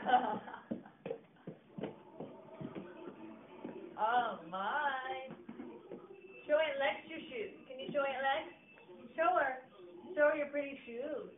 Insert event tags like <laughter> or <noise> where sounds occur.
<laughs> oh my. Show Aunt Lex your shoes. Can you show Aunt Lex? Show her. Show her your pretty shoes.